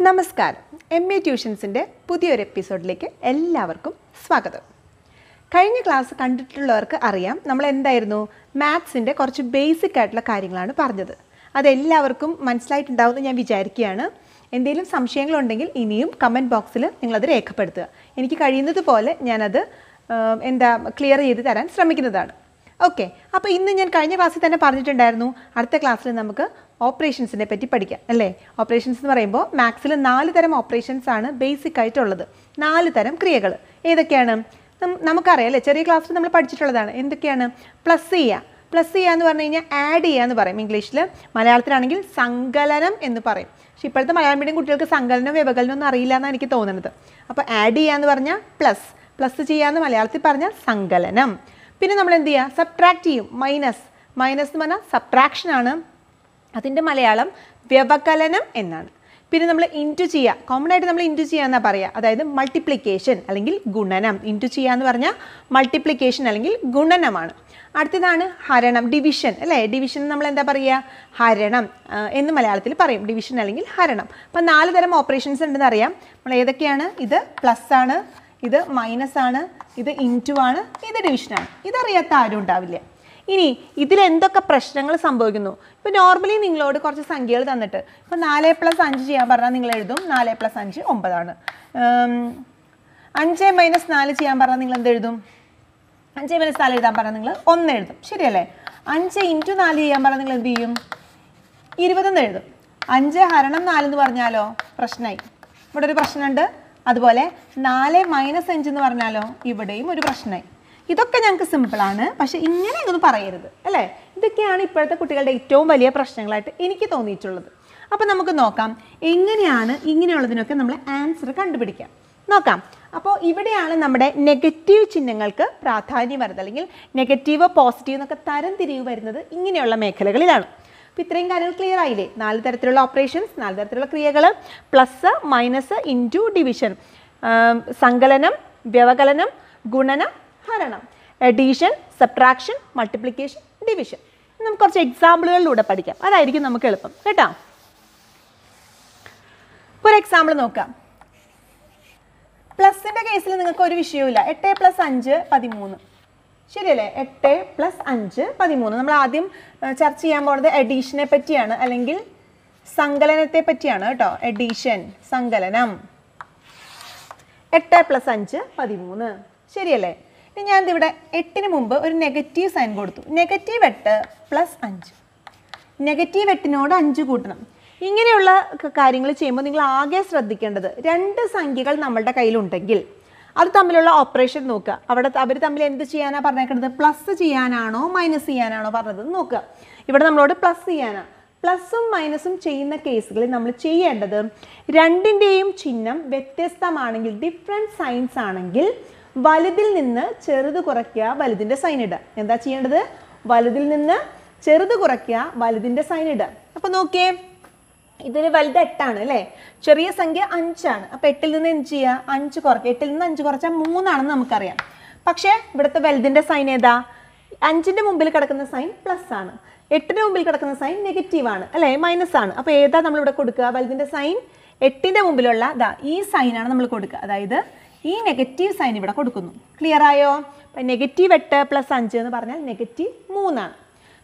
നമസ്കാരം. M A ട്യൂഷൻസിന്റെ പുതിയൊരു എപ്പിസോഡിലേക്ക് എല്ലാവർക്കും സ്വാഗതം. കഴിഞ്ഞ ക്ലാസ് കണ്ടിട്ടുള്ളവർക്ക് അറിയാം നമ്മൾ എന്തായിരുന്നു? മാത്സിന്റെ കുറച്ച് ബേസിക് ആയിട്ടുള്ള കാര്യങ്ങളാണ് പറഞ്ഞത്. അതെല്ലാവർക്കും മനസ്സിലായിട്ടുണ്ടാവുമെന്ന് ഞാൻ വിചാരിക്കുകയാണ്. എന്തെങ്കിലും സംശയങ്ങളുണ്ടെങ്കിൽ ഇനിയും കമന്റ് ബോക്സിൽ നിങ്ങളത് രേഖപ്പെടുത്തുക. എനിക്ക് കഴിയുന്നത് പോലെ ഞാനത് എന്താ ക്ലിയർ ചെയ്ത് തരാൻ ശ്രമിക്കുന്നതാണ്. ഓക്കെ അപ്പോൾ ഇന്ന് ഞാൻ കഴിഞ്ഞ ക്ലാസ്സിൽ തന്നെ പറഞ്ഞിട്ടുണ്ടായിരുന്നു. അടുത്ത ക്ലാസ്സിൽ നമുക്ക് ഓപ്പറേഷൻസിനെ പറ്റി പഠിക്കാം അല്ലേ? ഓപ്പറേഷൻസ് എന്ന് പറയുമ്പോൾ മാത്സിൽ നാല് തരം ഓപ്പറേഷൻസ് ആണ് ബേസിക് ആയിട്ടുള്ളത്. നാല് തരം ക്രിയകൾ. ഏതൊക്കെയാണ്? നമുക്കറിയാം അല്ലേ? ചെറിയ ക്ലാസ്സിൽ നമ്മൾ പഠിച്ചിട്ടുള്ളതാണ്. എന്തൊക്കെയാണ്? പ്ലസ് ചെയ്യുക പ്ലസ് ചെയ്യുക എന്ന് പറഞ്ഞു കഴിഞ്ഞാൽ ആഡ് ചെയ്യുക എന്ന് പറയും ഇംഗ്ലീഷിൽ. മലയാളത്തിലാണെങ്കിൽ സങ്കലനം എന്ന് പറയും. പക്ഷേ ഇപ്പോഴത്തെ മലയാളം മീഡിയം കുട്ടികൾക്ക് സങ്കലനം വ്യവകലനം ഒന്നും അറിയില്ല എന്നാണ് എനിക്ക് തോന്നുന്നത്. അപ്പോൾ ആഡ് ചെയ്യുക എന്ന് പറഞ്ഞാൽ പ്ലസ് പ്ലസ് ചെയ്യുക ചെയ്യാന്ന് മലയാളത്തിൽ പറഞ്ഞാൽ സങ്കലനം. പിന്നെ നമ്മൾ എന്ത് ചെയ്യുക? സബ്ട്രാക്ട് ചെയ്യും. മൈനസ് മൈനസ് എന്ന് പറഞ്ഞാൽ സബ്ട്രാക്ഷൻ ആണ്. അതിന്റെ മലയാളം വ്യവകലനം എന്നാണ്. പിന്നെ നമ്മൾ ഇന്റു ചെയ്യുക കോമൺ ആയിട്ട് നമ്മൾ ഇന്റു ചെയ്യുക എന്നാണ് പറയുക അതായത് മൾട്ടിപ്ലിക്കേഷൻ അല്ലെങ്കിൽ ഗുണനം. ഇന്റു ചെയ്യുക എന്ന് പറഞ്ഞാൽ മൾട്ടിപ്ലിക്കേഷൻ അല്ലെങ്കിൽ ഗുണനമാണ്. അടുത്തതാണ് ഹരണം ഡിവിഷൻ അല്ലേ? ഡിവിഷൻ നമ്മൾ എന്താ പറയുക ഹരണം എന്ന് മലയാളത്തിൽ പറയും. ഡിവിഷൻ അല്ലെങ്കിൽ ഹരണം. അപ്പം നാല് തരം ഓപ്പറേഷൻസ് ഉണ്ടെന്ന് അറിയാം. നമ്മൾ ഏതൊക്കെയാണ്? ഇത് പ്ലസ് ആണ് ഇത് മൈനസ് ആണ് ഇത് ഇന്റു ആണ് ഇത് ഡിവിഷനാണ് ഇതറിയാത്ത ആരും ഉണ്ടാവില്ല. ഇനി ഇതിൽ എന്തൊക്കെ പ്രശ്നങ്ങൾ സംഭവിക്കുന്നു? ഇപ്പോൾ നോർമലി നിങ്ങളോട് കുറച്ച് സംഖ്യകൾ തന്നിട്ട് ഇപ്പോൾ നാല് പ്ലസ് അഞ്ച് ചെയ്യാൻ പറഞ്ഞാൽ നിങ്ങൾ എഴുതും നാല് പ്ലസ് അഞ്ച് ഒമ്പതാണ്. അഞ്ച് മൈനസ് നാല് ചെയ്യാൻ പറഞ്ഞാൽ നിങ്ങൾ എന്ത് എഴുതും? അഞ്ച് മൈനസ് നാല് എഴുതാൻ പറഞ്ഞാൽ നിങ്ങൾ ഒന്ന് എഴുതും. ശരിയല്ലേ? അഞ്ച് ഇന്റു നാല് ചെയ്യാൻ പറഞ്ഞാൽ നിങ്ങൾ എന്ത് ചെയ്യും? ഇരുപതെന്ന് എഴുതും. അഞ്ച് ഹരണം നാല് എന്ന് പറഞ്ഞാലോ? പ്രശ്നമായി ഇവിടെ ഒരു പ്രശ്നമുണ്ട്. അതുപോലെ നാല് മൈനസ് അഞ്ച് എന്ന് പറഞ്ഞാലോ? ഇവിടെയും ഒരു പ്രശ്നമായി ഇതൊക്കെ ഞങ്ങൾക്ക് സിമ്പിളാണ് പക്ഷെ ഇങ്ങനെ ഇതൊന്നും പറയരുത് അല്ലേ? ഇതൊക്കെയാണ് ഇപ്പോഴത്തെ കുട്ടികളുടെ ഏറ്റവും വലിയ പ്രശ്നങ്ങളായിട്ട് എനിക്ക് തോന്നിയിട്ടുള്ളത്. അപ്പോൾ നമുക്ക് നോക്കാം എങ്ങനെയാണ് ഇങ്ങനെയുള്ളതിനൊക്കെ നമ്മൾ ആൻസർ കണ്ടുപിടിക്കാം. നോക്കാം. അപ്പോൾ ഇവിടെയാണ് നമ്മുടെ നെഗറ്റീവ് ചിഹ്നങ്ങൾക്ക് പ്രാധാന്യം വരുന്നത്. അല്ലെങ്കിൽ നെഗറ്റീവ് പോസിറ്റീവ് എന്നൊക്കെ തരം തിരിവ് വരുന്നത് ഇങ്ങനെയുള്ള മേഖലകളിലാണ്. അപ്പോൾ ഇത്രയും കാര്യങ്ങൾ ക്ലിയർ ആയില്ലേ? നാല് തരത്തിലുള്ള ഓപ്പറേഷൻസ് നാല് തരത്തിലുള്ള ക്രിയകൾ പ്ലസ് മൈനസ് ഇന്റു ഡിവിഷൻ സങ്കലനം വ്യവകലനം ഗുണനം ഹരണം എഡീഷൻ സബ്ട്രാക്ഷൻ മൾട്ടിപ്ലിക്കേഷൻ ഡിവിഷൻ നമുക്ക് കുറച്ച് എക്സാമ്പിളുകളിലൂടെ പഠിക്കാം. അതായിരിക്കും നമുക്ക് എളുപ്പം. കേട്ടോ? ഒരു എക്സാമ്പിൾ നോക്കാം. പ്ലസിന്റെ കേസിൽ നിങ്ങൾക്ക് ഒരു വിഷയവുമില്ല. എട്ട് പ്ലസ് അഞ്ച് പതിമൂന്ന്. ശരിയല്ലേ? എട്ട് പ്ലസ് അഞ്ച് പതിമൂന്ന്. നമ്മൾ ആദ്യം ചർച്ച ചെയ്യാൻ പോകുന്നത് എഡീഷനെ പറ്റിയാണ് അല്ലെങ്കിൽ സങ്കലനത്തെ പറ്റിയാണ് കേട്ടോ. എഡീഷൻ സങ്കലനം. എട്ട് പ്ലസ് അഞ്ച് പതിമൂന്ന്. ശരിയല്ലേ? ഇനി ഞാൻ ഇവിടെ എട്ടിന് മുമ്പ് ഒരു നെഗറ്റീവ് സൈൻ കൊടുത്തു. നെഗറ്റീവ് എട്ട് പ്ലസ് അഞ്ച്. നെഗറ്റീവ് എട്ടിനോട് അഞ്ച് കൂട്ടണം. ഇങ്ങനെയുള്ള കാര്യങ്ങൾ ചെയ്യുമ്പോൾ നിങ്ങൾ ആകെ ശ്രദ്ധിക്കേണ്ടത് രണ്ട് സംഖ്യകൾ നമ്മളുടെ കയ്യിലുണ്ടെങ്കിൽ അത് തമ്മിലുള്ള ഓപ്പറേഷൻ നോക്കുക. അവിടെ അവർ തമ്മിൽ എന്ത് ചെയ്യാനാണ് പറഞ്ഞേക്കുന്നത് പ്ലസ് ചെയ്യാനാണോ മൈനസ് ചെയ്യാനാണോ പറഞ്ഞത് നോക്കുക. ഇവിടെ നമ്മളോട് പ്ലസ് ചെയ്യാനാണ് പ്ലസും മൈനസും ചെയ്യുന്ന കേസുകളിൽ നമ്മൾ ചെയ്യേണ്ടത് രണ്ടിന്റെയും ചിഹ്നം വ്യത്യസ്തമാണെങ്കിൽ ഡിഫറെന്റ് സൈൻസ് ആണെങ്കിൽ വലുതിൽ നിന്ന് ചെറുത് കുറയ്ക്കുക വലുതിന്റെ സൈൻ ഇടുക. എന്താ ചെയ്യേണ്ടത്? വലുതിൽ നിന്ന് ചെറുത് കുറയ്ക്കുക വലുതിന്റെ സൈൻ ഇടുക. അപ്പോൾ നോക്കിയേ ഇതിൽ വലുത് എട്ടാണ് അല്ലേ? ചെറിയ സംഖ്യ അഞ്ചാണ്. അപ്പോൾ എട്ടിൽ നിന്ന് എന്ത് ചെയ്യുക? അഞ്ച് കുറയ്ക്കുക. എട്ടിൽ നിന്ന് അഞ്ച് കുറച്ചാൽ മൂന്നാണെന്ന് നമുക്കറിയാം. പക്ഷേ ഇവിടുത്തെ വലുതിന്റെ സൈൻ ഏതാ? അഞ്ചിന്റെ മുമ്പിൽ കിടക്കുന്ന സൈൻ പ്ലസ് ആണ്. എട്ടിന് മുമ്പിൽ കിടക്കുന്ന സൈൻ നെഗറ്റീവ് ആണ് അല്ലേ? മൈനസ് ആണ്. അപ്പോൾ ഏതാ നമ്മളിവിടെ കൊടുക്കുക? വലുതിന്റെ സൈൻ എട്ടിന്റെ മുമ്പിലുള്ള ഇതാ ഈ സൈനാണ് നമ്മൾ കൊടുക്കുക. അതായത് ഈ നെഗറ്റീവ് സൈൻ ഇവിടെ കൊടുക്കുന്നു. ക്ലിയർ ആയോ? അപ്പം നെഗറ്റീവ് എട്ട് പ്ലസ് അഞ്ച് എന്ന് പറഞ്ഞാൽ നെഗറ്റീവ് മൂന്നാണ്.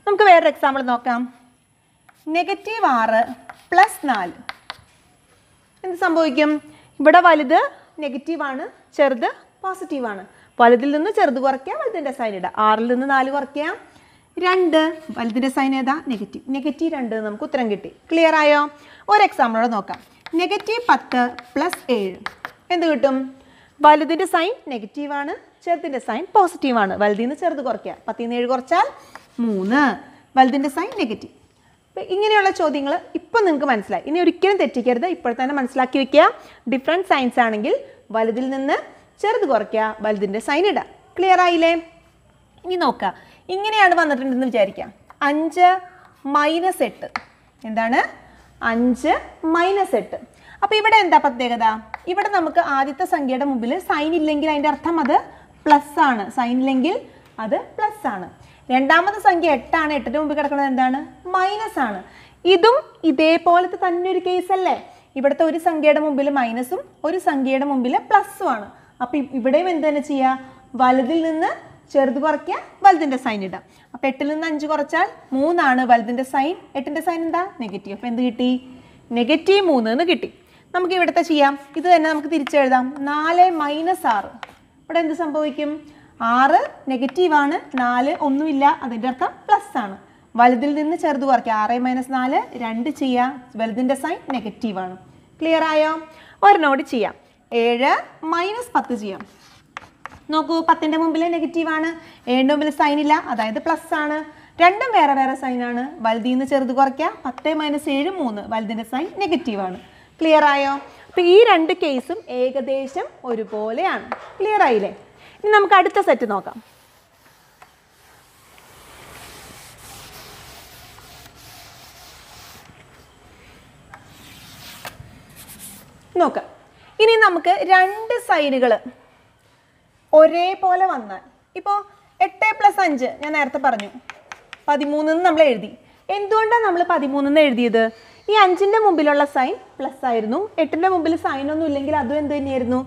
നമുക്ക് വേറൊരു എക്സാമ്പിൾ നോക്കാം. നെഗറ്റീവ് ആറ് പ്ലസ് നാല്. എന്ത് സംഭവിക്കും? ഇവിടെ വലുത് നെഗറ്റീവാണ് ചെറുത് പോസിറ്റീവാണ് വലുതിൽ നിന്ന് ചെറുത് കുറയ്ക്കുക വലുതിന്റെ സൈൻ ഇടുക ആറിൽ നിന്ന് നാല് കുറയ്ക്കുക രണ്ട്. വലുതിന്റെ സൈൻ ഏതാ? നെഗറ്റീവ് നെഗറ്റീവ് രണ്ട് നമുക്ക് ഉത്തരം കിട്ടി. ക്ലിയർ ആയോ? ഒരു എക്സാമ്പിളോടെ നോക്കാം. നെഗറ്റീവ് പത്ത് പ്ലസ് ഏഴ്. എന്ത് കിട്ടും? വലുതിന്റെ സൈൻ നെഗറ്റീവാണ് ചെറുതിന്റെ സൈൻ പോസിറ്റീവാണ് വലുതിൽ നിന്ന് ചെറുത് കുറയ്ക്കുക. പത്തിൽ നിന്ന് ഏഴ് കുറച്ചാൽ മൂന്ന്. വലുതിന്റെ സൈൻ നെഗറ്റീവ് ഇങ്ങനെയുള്ള ചോദ്യങ്ങൾ ഇപ്പം നിങ്ങൾക്ക് മനസ്സിലായി. ഇനി ഒരിക്കലും തെറ്റിക്കരുത്. ഇപ്പോഴത്തെ തന്നെ മനസ്സിലാക്കി വെക്കുക. ഡിഫറെന്റ് സൈൻസ് ആണെങ്കിൽ വലുതിൽ നിന്ന് ചെറുത് കുറയ്ക്കുക. വലുതിന്റെ സൈൻ ഇടുക. ക്ലിയർ ആയില്ലേ? ഇനി നോക്കുക. ഇങ്ങനെയാണ് വന്നിട്ടുണ്ടെന്ന് വിചാരിക്കാം. അഞ്ച് മൈനസ് എട്ട്. എന്താണ്? അഞ്ച് മൈനസ് എട്ട്. അപ്പോൾ ഇവിടെ എന്താ പ്രത്യേകത? ഇവിടെ നമുക്ക് ആദ്യത്തെ സംഖ്യയുടെ മുമ്പിൽ സൈൻ ഇല്ലെങ്കിൽ അതിന്റെ അർത്ഥം അത് പ്ലസ് ആണ്. സൈൻ ഇല്ലെങ്കിൽ അത് പ്ലസ് ആണ്. രണ്ടാമത്തെ സംഖ്യ എട്ടാണ്. എട്ടിന് മുമ്പിൽ കിടക്കുന്നത് എന്താണ്? മൈനസ് ആണ്. ഇതും ഇതേപോലത്തെ തന്നെ ഒരു കേസ് അല്ലേ? ഇവിടുത്തെ ഒരു സംഖ്യയുടെ മുമ്പിൽ മൈനസും ഒരു സംഖ്യയുടെ മുമ്പിൽ പ്ലസ്സും ആണ്. അപ്പോൾ ഇവിടെയും എന്ത് തന്നെ ചെയ്യുക വലുതിൽ നിന്ന് ചെറുത് കുറയ്ക്കുക വലുതിന്റെ സൈൻ ഇടാം അപ്പോൾ എട്ടിൽ നിന്ന് അഞ്ച് കുറച്ചാൽ മൂന്നാണ് വലുതിന്റെ സൈൻ എട്ടിന്റെ സൈൻ എന്താ? നെഗറ്റീവ് അപ്പോൾ എന്ത് കിട്ടി? നെഗറ്റീവ് മൂന്ന് എന്ന് കിട്ടി. നമുക്ക് ഇവിടുത്തെ ചെയ്യാം. ഇത് തന്നെ നമുക്ക് തിരിച്ചെഴുതാം. നാല് മൈനസ് ആറ്. ഇവിടെ എന്ത് സംഭവിക്കും? ആറ് നെഗറ്റീവാണ് നാല് ഒന്നുമില്ല. അതിന്റെ അർത്ഥം പ്ലസ് ആണ്. വലുതിൽ നിന്ന് ചെറുത് കുറയ്ക്കുക. ആറ് മൈനസ് നാല് രണ്ട് ചെയ്യാം. വലുതിന്റെ സൈൻ നെഗറ്റീവാണ് ക്ലിയർ ആയോ? ഒരെണ്ണോട് ചെയ്യാം. ഏഴ് മൈനസ് പത്ത് ചെയ്യാം. നോക്കൂ പത്തിന്റെ മുമ്പിൽ നെഗറ്റീവാണ് ഏഴിന്റെ മുമ്പിൽ സൈൻ ഇല്ല. അതായത് പ്ലസ് ആണ്. രണ്ടും വേറെ വേറെ സൈനാണ് വലുതിൽ നിന്ന് ചെറുത് കുറയ്ക്കുക. പത്ത് മൈനസ് ഏഴ് മൂന്ന്. വലുതിന്റെ സൈൻ നെഗറ്റീവാണ് ക്ലിയർ ആയോ? അപ്പോൾ ഈ രണ്ട് കേസും ഏകദേശം ഒരുപോലെയാണ്. ക്ലിയർ ആയില്ലേ? ഇനി നമുക്ക് അടുത്ത സെറ്റ് നോക്കാം. നോക്കാം. ഇനി നമുക്ക് രണ്ട് സൈനുകൾ ഒരേപോലെ വന്നാൽ. ഇപ്പോൾ എട്ട് പ്ലസ് അഞ്ച് ഞാൻ നേരത്തെ പറഞ്ഞു. പതിമൂന്ന് നമ്മൾ എഴുതി എന്തുകൊണ്ടാണ് നമ്മൾ പതിമൂന്ന് എഴുതിയത്? ഈ അഞ്ചിന്റെ മുമ്പിലുള്ള സൈൻ പ്ലസ് ആയിരുന്നു. എട്ടിന്റെ മുമ്പിൽ സൈൻ ഒന്നും ഇല്ലെങ്കിൽ അതും എന്ത് തന്നെയായിരുന്നു?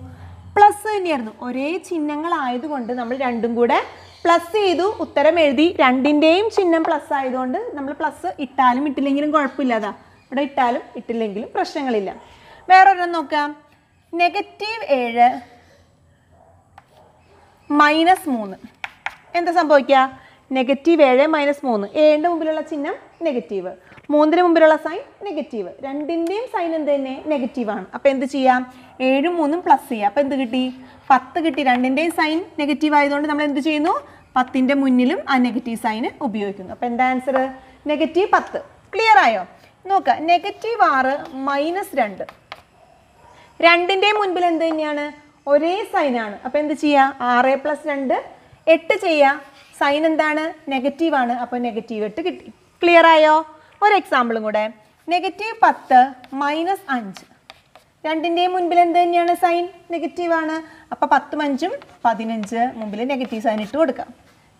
പ്ലസ് തന്നെയായിരുന്നു. ഒരേ ചിഹ്നങ്ങളായതുകൊണ്ട് നമ്മൾ രണ്ടും കൂടെ പ്ലസ് ചെയ്തു. ഉത്തരം എഴുതി. രണ്ടിന്റെയും ചിഹ്നം പ്ലസ് ആയതുകൊണ്ട് നമ്മൾ പ്ലസ് ഇട്ടാലും ഇട്ടില്ലെങ്കിലും കുഴപ്പമില്ലാതാ ഇവിടെ ഇട്ടാലും ഇട്ടില്ലെങ്കിലും പ്രശ്നങ്ങളില്ല. വേറൊരെണ്ണം നോക്കാം. നെഗറ്റീവ് ഏഴ് മൈനസ് മൂന്ന്. എന്താ സംഭവിക്കുക? നെഗറ്റീവ് ഏഴ് മൈനസ് മൂന്ന്. ഏഴിന്റെ മുമ്പിലുള്ള ചിഹ്നം നെഗറ്റീവ് മൂന്നിന് മുമ്പിലുള്ള സൈൻ നെഗറ്റീവ് രണ്ടിന്റെയും സൈൻ എന്ത് തന്നെ? നെഗറ്റീവാണ് അപ്പോൾ എന്ത് ചെയ്യാം? ഏഴും മൂന്നും പ്ലസ് ചെയ്യാം. അപ്പോൾ എന്ത് കിട്ടി? പത്ത് കിട്ടി. രണ്ടിന്റെയും സൈൻ നെഗറ്റീവ് ആയതുകൊണ്ട് നമ്മൾ എന്ത് ചെയ്യുന്നു? പത്തിന്റെ മുന്നിലും ആ നെഗറ്റീവ് സൈന് ഉപയോഗിക്കുന്നു. അപ്പോൾ എന്താ ആൻസർ നെഗറ്റീവ് പത്ത്. ക്ലിയർ ആയോ? നോക്കുക നെഗറ്റീവ് ആറ് മൈനസ് രണ്ട്. രണ്ടിന്റെയും മുൻപിൽ എന്ത് തന്നെയാണ്? ഒരേ സൈനാണ് അപ്പോൾ എന്ത് ചെയ്യുക ആറ് പ്ലസ് രണ്ട്. എട്ട് ചെയ്യുക സൈൻ എന്താണ്? നെഗറ്റീവ് ആണ്. അപ്പോൾ നെഗറ്റീവ് എട്ട് കിട്ടി. ക്ലിയർ ആയോ? ഒരു എക്സാമ്പിളും കൂടെ. നെഗറ്റീവ് പത്ത് മൈനസ് അഞ്ച്. രണ്ടിന്റെയും മുൻപിൽ എന്ത് തന്നെയാണ് സൈൻ നെഗറ്റീവ് ആണ്. അപ്പോൾ പത്തും അഞ്ചും പതിനഞ്ച് മുമ്പിൽ നെഗറ്റീവ് സൈൻ ഇട്ട് കൊടുക്കാം.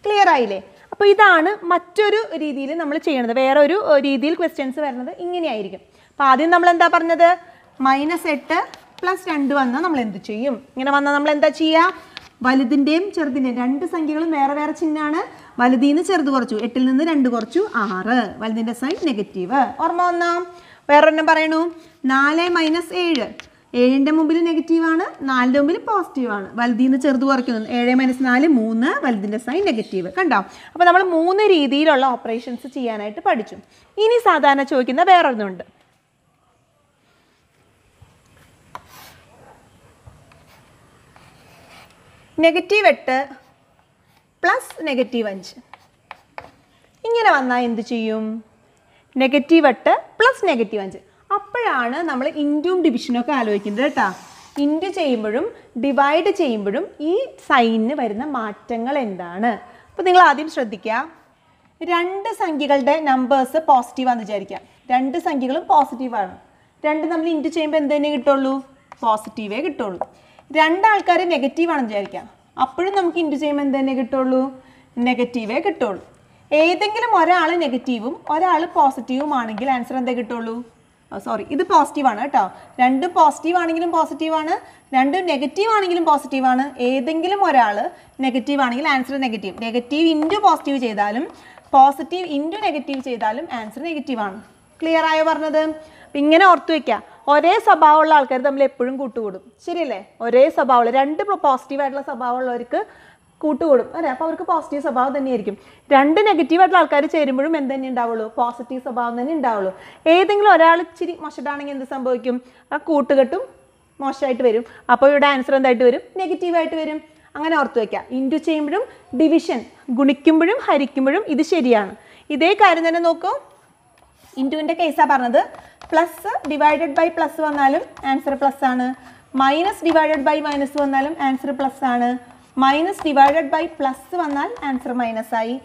ക്ലിയർ ആയില്ലേ? അപ്പോൾ ഇതാണ് മറ്റൊരു രീതിയിൽ നമ്മൾ ചെയ്യണത്. വേറെ ഒരു രീതിയിൽ ക്വസ്റ്റ്യൻസ് വരുന്നത് ഇങ്ങനെയായിരിക്കും. അപ്പോൾ ആദ്യം നമ്മൾ എന്താ പറഞ്ഞത്? മൈനസ് എട്ട് പ്ലസ് രണ്ട് വന്നാൽ നമ്മൾ എന്ത് ചെയ്യും? ഇങ്ങനെ വന്നാൽ നമ്മൾ എന്താ ചെയ്യുക വലുതിന്റെയും ചെറുതിന്റെയും രണ്ട് സംഖ്യകളും വേറെ വേറെ ചിഹ്നമാണ്. വലുതിൽ നിന്ന് ചെറുത് കുറച്ചു എട്ടിൽ നിന്ന് രണ്ട് കുറച്ചു ആറ്. വലുതിന്റെ സൈൻ നെഗറ്റീവ് ഓർമ്മ ഒന്നാം വേറൊരെണ്ണം പറയണു. നാല് മൈനസ് ഏഴ്. ഏഴിന്റെ മുമ്പിൽ നെഗറ്റീവാണ് നാലിന്റെ മുമ്പിൽ പോസിറ്റീവാണ് വലുതിൽ നിന്ന് ചെറുത് കുറയ്ക്കുന്നു. ഏഴ് മൈനസ് നാല് മൂന്ന്. വലുതിന്റെ സൈൻ നെഗറ്റീവ് കണ്ടോ? അപ്പോൾ നമ്മൾ മൂന്ന് രീതിയിലുള്ള ഓപ്പറേഷൻസ് ചെയ്യാനായിട്ട് പഠിച്ചു. ഇനി സാധാരണ ചോദിക്കുന്ന വേറൊരെണ്ണമുണ്ട്. നെഗറ്റീവ് എട്ട് പ്ലസ് നെഗറ്റീവ് അഞ്ച്. ഇങ്ങനെ വന്നാൽ എന്ത് ചെയ്യും? നെഗറ്റീവ് എട്ട് പ്ലസ് നെഗറ്റീവ് അഞ്ച്. അപ്പോഴാണ് നമ്മൾ ഇന്റും ഡിവിഷനൊക്കെ ആലോചിക്കുന്നത് കേട്ടോ. ഇന്റു ചെയ്യുമ്പോഴും ഡിവൈഡ് ചെയ്യുമ്പോഴും ഈ സൈനിന് വരുന്ന മാറ്റങ്ങൾ എന്താണ്? അപ്പോൾ നിങ്ങൾ ആദ്യം ശ്രദ്ധിക്കുക. രണ്ട് സംഖ്യകളുടെ നമ്പേഴ്സ് പോസിറ്റീവാന്ന് വിചാരിക്കാം രണ്ട് സംഖ്യകളും പോസിറ്റീവാണ് രണ്ട് നമ്മൾ ഇന്റു ചെയ്യുമ്പോൾ എന്ത് തന്നെ കിട്ടുള്ളൂ? പോസിറ്റീവേ കിട്ടുള്ളൂ. രണ്ടാൾക്കാർ നെഗറ്റീവ് ആണെന്ന് വിചാരിക്കാം. അപ്പോഴും നമുക്ക് ഇന്റു ചെയ്യുമ്പോൾ എന്ത് കിട്ടുള്ളൂ? നെഗറ്റീവേ കിട്ടുള്ളൂ. ഏതെങ്കിലും ഒരാൾ നെഗറ്റീവും ഒരാൾ പോസിറ്റീവും ആണെങ്കിൽ ആൻസർ എന്തേ കിട്ടുള്ളൂ? സോറി ഇത് പോസിറ്റീവ് ആണ് കേട്ടോ. രണ്ടും പോസിറ്റീവ് ആണെങ്കിലും പോസിറ്റീവ് ആണ് രണ്ടും നെഗറ്റീവ് ആണെങ്കിലും പോസിറ്റീവ് ആണ്. ഏതെങ്കിലും ഒരാൾ നെഗറ്റീവ് ആണെങ്കിൽ answer negative negative into positive ചെയ്താലും പോസിറ്റീവ് ഇന്റു നെഗറ്റീവ് ചെയ്താലും ആൻസർ നെഗറ്റീവ് ആണ്. ക്ലിയർ ആയോ പറഞ്ഞത്? ഇങ്ങനെ ഓർത്തു വെക്കുക ഒരേ സ്വഭാവമുള്ള ആൾക്കാർ തമ്മിൽ എപ്പോഴും കൂട്ടുകൂടും. ശരിയല്ലേ? ഒരേ സ്വഭാവമുള്ള രണ്ട് പോസിറ്റീവായിട്ടുള്ള സ്വഭാവമുള്ളവർക്ക് കൂട്ടുകൂടും. അല്ലേ? അപ്പോൾ അവർക്ക് പോസിറ്റീവ് സ്വഭാവം തന്നെയായിരിക്കും. രണ്ട് നെഗറ്റീവ് ആയിട്ടുള്ള ആൾക്കാർ ചേരുമ്പോഴും എന്ത് തന്നെ ഉണ്ടാവുള്ളൂ? പോസിറ്റീവ് സ്വഭാവം തന്നെ ഉണ്ടാവുള്ളൂ. ഏതെങ്കിലും ഒരാൾ ഇച്ചിരി മോശമാണെങ്കിൽ എന്ത് സംഭവിക്കും? ആ കൂട്ടുകെട്ടും മോശമായിട്ട് വരും. അപ്പോൾ ഇവിടെ ആൻസർ എന്തായിട്ട് വരും? നെഗറ്റീവായിട്ട് വരും. അങ്ങനെ ഓർത്ത് വയ്ക്കുക ഇന്റു ചെയ്യുമ്പോഴും ഡിവിഷൻ ഗുണിക്കുമ്പോഴും ഹരിക്കുമ്പോഴും ഇത് ശരിയാണ്. ഇതേ കാര്യം തന്നെ നോക്കൂ. ഇന്റുവിന്റെ കേസാണ് പറഞ്ഞത്. പ്ലസ് ഡിവൈഡഡ് ബൈ പ്ലസ് വന്നാലും ആൻസർ പ്ലസ് ആണ്. മൈനസ് ഡിവൈഡഡ് ബൈ മൈനസ് വന്നാലും ആൻസർ പ്ലസ് ആണ്. മൈനസ് ഡിവൈഡഡ് ബൈ പ്ലസ് വന്നാൽ ആൻസർ മൈനസ് ആയി.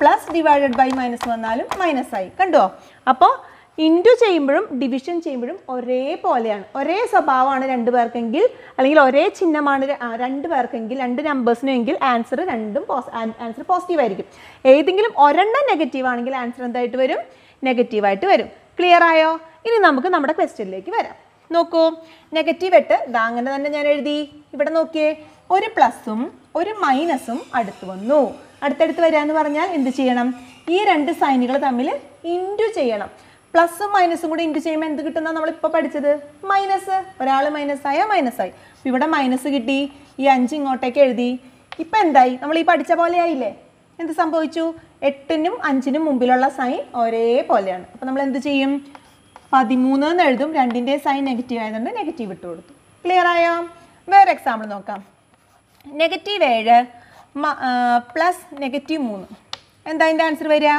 പ്ലസ് ഡിവൈഡഡ് ബൈ മൈനസ് വന്നാലും മൈനസ് ആയി. കണ്ടോ? അപ്പോൾ ഇന്റു ചെയ്യുമ്പോഴും ഡിവിഷൻ ചെയ്യുമ്പോഴും ഒരേപോലെയാണ്. ഒരേ സ്വഭാവമാണ് രണ്ട് പേർക്കെങ്കിൽ അല്ലെങ്കിൽ ഒരേ ചിഹ്നമാണ് രണ്ട് പേർക്കെങ്കിൽ രണ്ട് നമ്പേഴ്സിനും എങ്കിൽ ആൻസർ രണ്ടും ആൻസർ പോസിറ്റീവ് ആയിരിക്കും. ഏതെങ്കിലും ഒരെണ്ണം നെഗറ്റീവ് ആണെങ്കിൽ ആൻസർ എന്തായിട്ട് വരും? നെഗറ്റീവായിട്ട് വരും. ക്ലിയർ ആയോ? ഇനി നമുക്ക് നമ്മുടെ ക്വസ്റ്റ്യനിലേക്ക് വരാം. നോക്കൂ നെഗറ്റീവ് എട്ട് ഇതാ അങ്ങനെ തന്നെ ഞാൻ എഴുതി. ഇവിടെ നോക്കിയേ ഒരു പ്ലസും ഒരു മൈനസും അടുത്ത് വന്നു. അടുത്തടുത്ത് വരിക എന്ന് പറഞ്ഞാൽ എന്ത് ചെയ്യണം? ഈ രണ്ട് സൈനുകൾ തമ്മിൽ ഇന്റു ചെയ്യണം. പ്ലസും മൈനസും കൂടി ഇന്റു ചെയ്യുമ്പോൾ എന്ത് കിട്ടുന്ന നമ്മളിപ്പോൾ പഠിച്ചത്? മൈനസ് ഒരാൾ മൈനസ് ആയ മൈനസ് ആയി. അപ്പോൾ ഇവിടെ മൈനസ് കിട്ടി. ഈ അഞ്ച് ഇങ്ങോട്ടേക്ക് എഴുതി. ഇപ്പം എന്തായി? നമ്മൾ ഈ പഠിച്ച പോലെ ആയില്ലേ? എന്ത് സംഭവിച്ചു? എട്ടിനും അഞ്ചിനും മുമ്പിലുള്ള സൈൻ ഒരേപോലെയാണ്. അപ്പോൾ നമ്മൾ എന്ത് ചെയ്യും? പതിമൂന്ന് എന്ന് എഴുതും. രണ്ടിന്റെ സൈൻ നെഗറ്റീവ് ആയതുകൊണ്ട് നെഗറ്റീവ് ഇട്ട് കൊടുത്തു. ക്ലിയർ ആയോ? വേറെ എക്സാമ്പിൾ നോക്കാം. നെഗറ്റീവ് ഏഴ് പ്ലസ് നെഗറ്റീവ് മൂന്ന്. എന്താ അതിന്റെ ആൻസർ വരിക?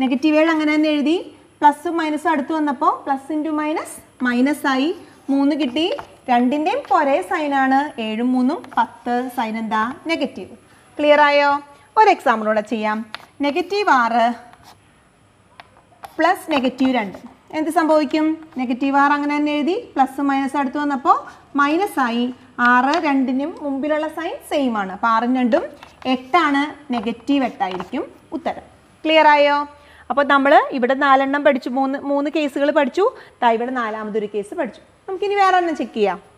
നെഗറ്റീവ് ഏഴ് അങ്ങനെ തന്നെ എഴുതി. പ്ലസും മൈനസും അടുത്ത് വന്നപ്പോൾ പ്ലസ് ഇന്റു മൈനസ് മൈനസ് ആയി. മൂന്ന് കിട്ടി. രണ്ടിന്റെയും ഒരേ സൈനാണ് ഏഴും മൂന്നും പത്ത്. സൈൻ എന്താ? നെഗറ്റീവ് ക്ലിയർ ആയോ? ഒരു എക്സാമ്പിളൂടെ ചെയ്യാം. നെഗറ്റീവ് ആറ് പ്ലസ് നെഗറ്റീവ് രണ്ട്. എന്ത് സംഭവിക്കും? നെഗറ്റീവ് ആറ് അങ്ങനെ തന്നെ എഴുതി പ്ലസ് മൈനസ് അടുത്ത് വന്നപ്പോൾ മൈനസ് ആയി. ആറ് രണ്ടിനും മുമ്പിലുള്ള സൈൻ സെയിം ആണ്. അപ്പോൾ ആറും രണ്ടും എട്ടാണ്. നെഗറ്റീവ് എട്ടായിരിക്കും ഉത്തരം. ക്ലിയർ ആയോ? അപ്പോൾ നമ്മൾ ഇവിടെ നാലെണ്ണം പഠിച്ചു. മൂന്ന് മൂന്ന് കേസുകൾ പഠിച്ചു. ഇവിടെ നാലാമതൊരു കേസ് പഠിച്ചു. നമുക്കിനി വേറെ ഒരെണ്ണം ചെക്ക് ചെയ്യാം.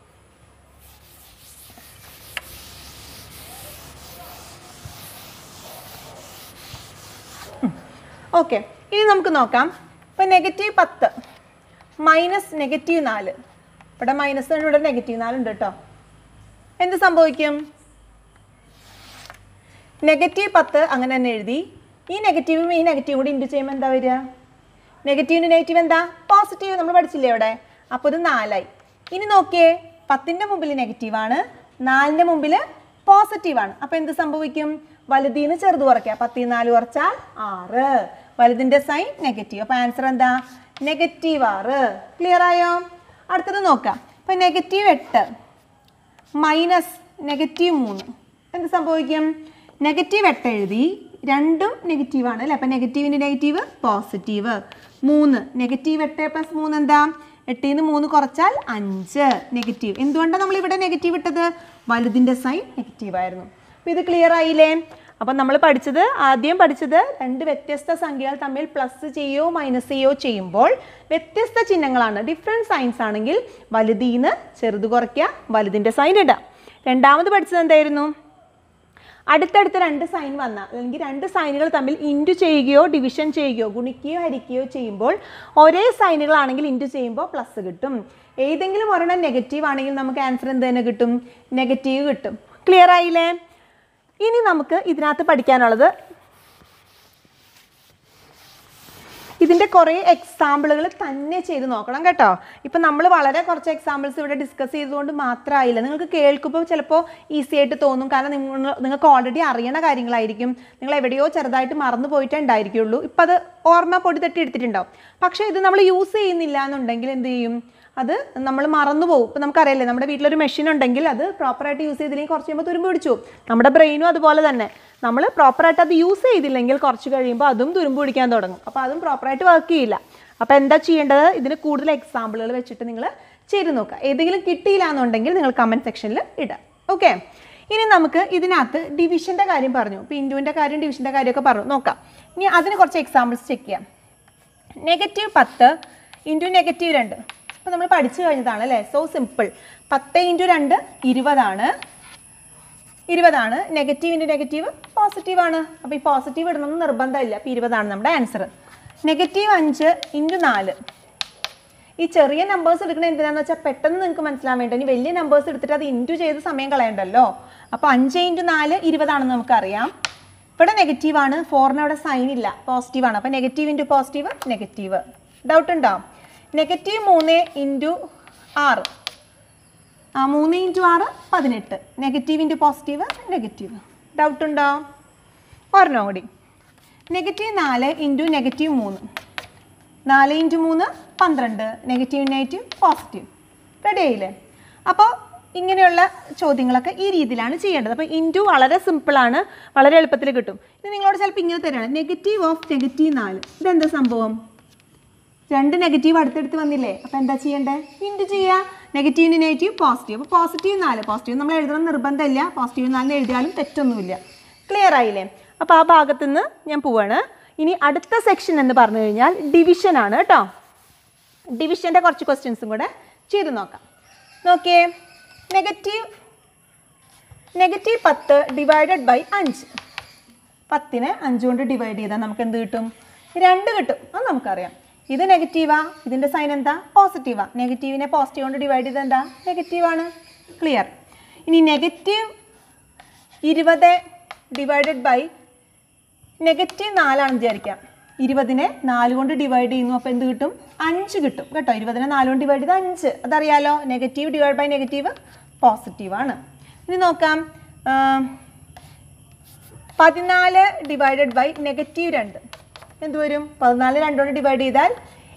ഓക്കെ ഇനി നമുക്ക് നോക്കാം. ഇപ്പം നെഗറ്റീവ് പത്ത് മൈനസ് നെഗറ്റീവ് നാല്. ഇവിടെ മൈനസ് ഇവിടെ നെഗറ്റീവ് നാലുണ്ട് കേട്ടോ എന്ത് സംഭവിക്കും? നെഗറ്റീവ് പത്ത് അങ്ങനെ തന്നെ എഴുതി. ഈ നെഗറ്റീവും ഈ നെഗറ്റീവും കൂടി ഇന്റു ചെയ്യുമ്പോൾ എന്താ വരിക? നെഗറ്റീവിന് നെഗറ്റീവ് എന്താ? പോസിറ്റീവ് നമ്മൾ പഠിച്ചില്ലേ ഇവിടെ? അപ്പോൾ ഇത് നാലായി. ഇനി നോക്കിയേ. പത്തിന്റെ മുമ്പിൽ നെഗറ്റീവാണ് നാലിന്റെ മുമ്പിൽ പോസിറ്റീവാണ് അപ്പോൾ എന്ത് സംഭവിക്കും? വലുതീന്ന് ചെറുത് കുറയ്ക്കുക. പത്തിൽ നാല് കുറച്ചാൽ ആറ്. വലുതിന്റെ സൈൻ നെഗറ്റീവ് അപ്പോൾ ആൻസർ എന്താ? നെഗറ്റീവ് ആറ്. ക്ലിയർ ആയോ? അടുത്തത് നോക്കാം. അപ്പോൾ നെഗറ്റീവ് എട്ട്. മൈനസ് നെഗറ്റീവ് മൂന്ന്. എന്ത് സംഭവിക്കും? നെഗറ്റീവ് എട്ട് എഴുതി. രണ്ടും നെഗറ്റീവാണ് അല്ലേ? അപ്പം നെഗറ്റീവിന്റെ നെഗറ്റീവ് പോസിറ്റീവ് മൂന്ന്. നെഗറ്റീവ് എട്ട് പ്ലസ് മൂന്ന് എന്താ? എട്ടിൽ നിന്ന് മൂന്ന് കുറച്ചാൽ അഞ്ച്. നെഗറ്റീവ് എന്തുകൊണ്ടാണ് നമ്മൾ ഇവിടെ നെഗറ്റീവ് ഇട്ടത്? വലുതിന്റെ സൈൻ നെഗറ്റീവ് ആയിരുന്നു. അപ്പോൾ ഇത് ക്ലിയർ ആയില്ലേ? അപ്പം നമ്മൾ പഠിച്ചത് ആദ്യം പഠിച്ചത് രണ്ട് വ്യത്യസ്ത സംഖ്യകൾ തമ്മിൽ പ്ലസ് ചെയ്യോ മൈനസ് ചെയ്യോ ചെയ്യുമ്പോൾ വ്യത്യസ്ത ചിഹ്നങ്ങളാണ്. ഡിഫറെന്റ് സൈൻസ് ആണെങ്കിൽ വലുതീന്ന് ചെറുത് കുറയ്ക്കുക വലുതിന്റെ സൈൻ ഇടുക. രണ്ടാമത് പഠിച്ചത് എന്തായിരുന്നു? അടുത്തടുത്ത് രണ്ട് സൈൻ വന്ന അല്ലെങ്കിൽ രണ്ട് സൈനുകൾ തമ്മിൽ ഇന്റു ചെയ്യുകയോ ഡിവിഷൻ ചെയ്യുകയോ ഗുണിക്കുകയോ ഹരിക്കുകയോ ചെയ്യുമ്പോൾ ഒരേ സൈനുകളാണെങ്കിൽ ഇന്റു ചെയ്യുമ്പോൾ പ്ലസ് കിട്ടും. ഏതെങ്കിലും ഒരെണ്ണം നെഗറ്റീവ് ആണെങ്കിൽ നമുക്ക് ആൻസർ എന്ത് തന്നെ കിട്ടും? നെഗറ്റീവ് കിട്ടും. ക്ലിയർ ആയില്ലേ? ഇനി നമുക്ക് ഇതിനകത്ത് പഠിക്കാനുള്ളത് ഇതിന്റെ കുറേ എക്സാമ്പിളുകൾ തന്നെ ചെയ്ത് നോക്കണം കേട്ടോ. ഇപ്പം നമ്മൾ വളരെ കുറച്ച് എക്സാമ്പിൾസ് ഇവിടെ ഡിസ്കസ് ചെയ്തുകൊണ്ട് മാത്രമായില്ല. നിങ്ങൾക്ക് കേൾക്കുമ്പോൾ ചിലപ്പോൾ ഈസി ആയിട്ട് തോന്നും. കാരണം നിങ്ങൾ നിങ്ങൾക്ക് ഓൾറെഡി അറിയണ കാര്യങ്ങളായിരിക്കും. നിങ്ങൾ എവിടെയോ ചെറുതായിട്ട് മറന്നു പോയിട്ടേ ഉണ്ടായിരിക്കുള്ളൂ. ഇപ്പം അത് ഓർമ്മ പൊടി തട്ടി എടുത്തിട്ടുണ്ടാവും. പക്ഷേ ഇത് നമ്മൾ യൂസ് ചെയ്യുന്നില്ല എന്നുണ്ടെങ്കിൽ എന്ത് ചെയ്യും? അത് നമ്മൾ മറന്നു പോകും ഇപ്പം നമുക്കറിയില്ലേ നമ്മുടെ വീട്ടിലൊരു മെഷീൻ ഉണ്ടെങ്കിൽ അത് പ്രോപ്പറായിട്ട് യൂസ് ചെയ്തില്ലെങ്കിൽ കുറച്ച് കഴിയുമ്പോൾ തുരുമ്പ് പിടിച്ചു നമ്മുടെ ബ്രെയിനും അതുപോലെ തന്നെ. നമ്മൾ പ്രോപ്പറായിട്ട് അത് യൂസ് ചെയ്തില്ലെങ്കിൽ കുറച്ച് കഴിയുമ്പോൾ അതും തുരുമ്പ് പിടിക്കാൻ തുടങ്ങും. അപ്പോൾ അതും പ്രോപ്പറായിട്ട് വർക്ക് ചെയ്യില്ല. അപ്പോൾ എന്താ ചെയ്യേണ്ടത്? ഇതിന് കൂടുതൽ എക്സാമ്പിളുകൾ വെച്ചിട്ട് നിങ്ങൾ ചെയ്ത് നോക്കുക. ഏതെങ്കിലും കിട്ടിയില്ല എന്നുണ്ടെങ്കിൽ നിങ്ങൾ കമന്റ് സെക്ഷനിൽ ഇടുക. ഓക്കെ ഇനി നമുക്ക് ഇതിനകത്ത് ഡിവിഷന്റെ കാര്യം പറഞ്ഞു. ഇപ്പോൾ ഇൻഡുവിന്റെ കാര്യം ഡിവിഷന്റെ കാര്യമൊക്കെ പറഞ്ഞു. നോക്കാം. ഇനി അതിന് കുറച്ച് എക്സാമ്പിൾസ് ചെക്ക് ചെയ്യാം. നെഗറ്റീവ് പത്ത് ഇന്റു നെഗറ്റീവ് രണ്ട്. അപ്പോൾ നമ്മൾ പഠിച്ചു കഴിഞ്ഞതാണ് അല്ലേ? സോ സിമ്പിൾ പത്ത് ഇന്റു രണ്ട് ഇരുപതാണ്. ഇരുപതാണ്. നെഗറ്റീവ് ഇന്റു നെഗറ്റീവ് പോസിറ്റീവ് ആണ്. അപ്പോൾ ഈ പോസിറ്റീവ് ഇടണമെന്ന് നിർബന്ധമില്ല. അപ്പോൾ ഇരുപതാണ് നമ്മുടെ ആൻസർ നെഗറ്റീവ് അഞ്ച് ഇന്റു നാല്. ഈ ചെറിയ നമ്പേഴ്സ് എടുക്കുന്നത് എന്തിനാന്ന് വെച്ചാൽ പെട്ടെന്ന് നിങ്ങൾക്ക് മനസ്സിലാൻ വേണ്ടി. ഇനി വലിയ നമ്പേഴ്സ് എടുത്തിട്ട് അത് ഇന്റു ചെയ്ത് സമയം കളയണ്ടല്ലോ. അപ്പോൾ അഞ്ച് ഇന്റു നാല് ഇരുപതാണെന്ന് നമുക്കറിയാം. ഇവിടെ നെഗറ്റീവ് ആണ്. ഫോറിന് അവിടെ സൈൻ ഇല്ല. പോസിറ്റീവ് ആണ്. അപ്പോൾ negative into positive negative doubt ഉണ്ടോ? നെഗറ്റീവ് മൂന്ന് ഇന്റു ആറ്. ആ മൂന്ന് ഇന്റു ആറ് പതിനെട്ട്. Negative into positive negative doubt ഉണ്ടോ? ഒരെണ്ണം കൂടി. നെഗറ്റീവ് നാല് ഇന്റു നെഗറ്റീവ് മൂന്ന്. നാല് ഇന്റു മൂന്ന് പന്ത്രണ്ട്. നെഗറ്റീവ് നെഗറ്റീവ് പോസിറ്റീവ് റെഡി ആയില്ലേ? അപ്പോൾ ഇങ്ങനെയുള്ള ചോദ്യങ്ങളൊക്കെ ഈ രീതിയിലാണ് ചെയ്യേണ്ടത്. അപ്പോൾ ഇന്റു വളരെ സിമ്പിളാണ് വളരെ എളുപ്പത്തിൽ കിട്ടും. ഇനി നിങ്ങളോട് ചിലപ്പോൾ ഇങ്ങനെ തരാണ് നെഗറ്റീവ് ഓഫ് നെഗറ്റീവ് നാല്. ഇതെന്താ സംഭവം? രണ്ട് നെഗറ്റീവ് അടുത്തടുത്ത് വന്നില്ലേ? അപ്പോൾ എന്താ ചെയ്യേണ്ടത് ഇന്റു ചെയ്യുക നെഗറ്റീവിന് നെഗറ്റീവ് പോസിറ്റീവ് അപ്പോൾ പോസിറ്റീവ് നാല്. പോസിറ്റീവ് നമ്മൾ എഴുതണം നിർബന്ധമില്ല. പോസിറ്റീവ് നാലിന് എഴുതിയാലും തെറ്റൊന്നുമില്ല. ക്ലിയർ ആയില്ലേ? അപ്പോൾ ആ ഭാഗത്ത് നിന്ന് ഞാൻ പോവാണ്. ഇനി അടുത്ത സെക്ഷൻ എന്ന് പറഞ്ഞു കഴിഞ്ഞാൽ ഡിവിഷൻ ആണ് കേട്ടോ ഡിവിഷന്റെ കുറച്ച് ക്വസ്റ്റ്യൻസും കൂടെ ചെയ്ത് നോക്കാം. നോക്കിയേ. നെഗറ്റീവ് നെഗറ്റീവ് പത്ത് ഡിവൈഡഡ് ബൈ അഞ്ച്. പത്തിനെ അഞ്ച് കൊണ്ട് ഡിവൈഡ് ചെയ്താൽ നമുക്ക് എന്ത് കിട്ടും? രണ്ട് കിട്ടും. അത് നമുക്കറിയാം. ഇത് നെഗറ്റീവാ ഇതിന്റെ സൈൻ എന്താ? പോസിറ്റീവാ നെഗറ്റീവിനെ പോസിറ്റീവ് കൊണ്ട് ഡിവൈഡ് ചെയ്ത് എന്താ നെഗറ്റീവാണ് ക്ലിയർ ഇനി നെഗറ്റീവ് ഇരുപത് ഡിവൈഡഡ് ബൈ നെഗറ്റീവ് നാലാണെന്ന് വിചാരിക്കാം. ഇരുപതിനെ നാല് കൊണ്ട് ഡിവൈഡ് ചെയ്യുന്നു. അപ്പോൾ എന്ത് കിട്ടും? അഞ്ച് കിട്ടും. കേട്ടോ? ഇരുപതിനെ നാല് കൊണ്ട് ഡിവൈഡ് ചെയ്ത് അഞ്ച്. അതറിയാലോ? നെഗറ്റീവ് ഡിവൈഡ് ബൈ നെഗറ്റീവ് പോസിറ്റീവാണ് ഇനി നോക്കാം. പതിനാല് ഡിവൈഡഡ് ബൈ നെഗറ്റീവ് രണ്ട്. എന്ത് വരും? പതിനാല് രണ്ടോട് ഡിവൈഡ് ചെയ്താൽ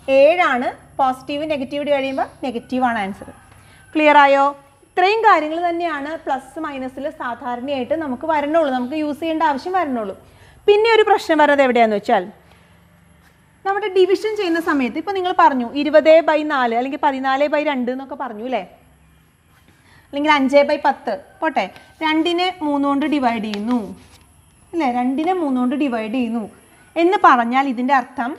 ഏഴാണ് പോസിറ്റീവ് നെഗറ്റീവ് ഡിവൈഡ് ചെയ്യുമ്പോൾ നെഗറ്റീവാണ് ആൻസർ ക്ലിയർ ആയോ? ഇത്രയും കാര്യങ്ങൾ തന്നെയാണ് പ്ലസ് മൈനസിൽ സാധാരണയായിട്ട് നമുക്ക് വരണുള്ളൂ. നമുക്ക് യൂസ് ചെയ്യേണ്ട ആവശ്യം വരണുള്ളൂ. പിന്നെ ഒരു പ്രശ്നം വരുന്നത് എവിടെയാണെന്ന് വെച്ചാൽ നമ്മുടെ ഡിവിഷൻ ചെയ്യുന്ന സമയത്ത് ഇപ്പോൾ നിങ്ങൾ പറഞ്ഞു ഇരുപത് ബൈ നാല് അല്ലെങ്കിൽ പതിനാല് ബൈ രണ്ട് എന്നൊക്കെ പറഞ്ഞു അല്ലേ? അല്ലെങ്കിൽ അഞ്ച് ബൈ പത്ത്. പോട്ടെ. രണ്ടിനെ മൂന്നുകൊണ്ട് ഡിവൈഡ് ചെയ്യുന്നു. അല്ലേ? രണ്ടിനെ മൂന്നുകൊണ്ട് ഡിവൈഡ് ചെയ്യുന്നു. എന്ന് പറഞ്ഞാൽ ഇതിന്റെ അർത്ഥം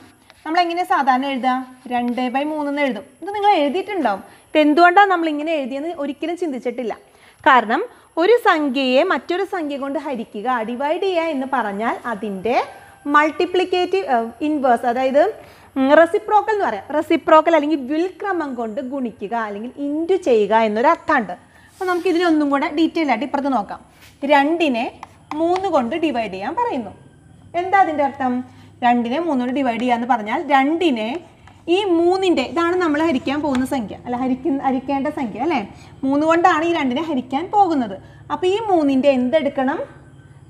നമ്മൾ എങ്ങനെ സാധാരണ എഴുതുക രണ്ട് ബൈ മൂന്നെന്ന് എഴുതും. ഇത് നിങ്ങൾ എഴുതിയിട്ടുണ്ടാവും ഇത് എന്തുകൊണ്ടാണ് നമ്മൾ ഇങ്ങനെ എഴുതിയെന്ന് ഒരിക്കലും ചിന്തിച്ചിട്ടില്ല. കാരണം ഒരു സംഖ്യയെ മറ്റൊരു സംഖ്യ കൊണ്ട് ഹരിക്കുക ഡിവൈഡ് ചെയ്യുക എന്ന് പറഞ്ഞാൽ അതിന്റെ മൾട്ടിപ്ലിക്കേറ്റീവ് ഇൻവേഴ്സ് അതായത് റെസിപ്രോക്കൽ എന്ന് പറയാം. റെസിപ്രോക്കൽ അല്ലെങ്കിൽ വിൽക്രമം കൊണ്ട് ഗുണിക്കുക അല്ലെങ്കിൽ ഇന്റു ചെയ്യുക എന്നൊരു അർത്ഥമുണ്ട്. അപ്പോൾ നമുക്ക് ഇതിനൊന്നും കൂടെ ഡീറ്റെയിൽ ആയിട്ട് ഇപ്പുറത്ത് നോക്കാം. രണ്ടിനെ മൂന്ന് കൊണ്ട് ഡിവൈഡ് ചെയ്യാൻ പറയുന്നു. എന്താ അതിന്റെ അർത്ഥം? രണ്ടിനെ മൂന്നോട് ഡിവൈഡ് ചെയ്യാന്ന് പറഞ്ഞാൽ രണ്ടിനെ ഈ മൂന്നിന്റെ ഇതാണ് നമ്മൾ ഹരിക്കാൻ പോകുന്ന സംഖ്യ. അല്ല ഹരിക്കുന്ന ഹരിക്കേണ്ട സംഖ്യ അല്ലേ? മൂന്ന് കൊണ്ടാണ് ഈ രണ്ടിനെ ഹരിക്കാൻ പോകുന്നത്. അപ്പോൾ ഈ മൂന്നിന്റെ എന്തെടുക്കണം?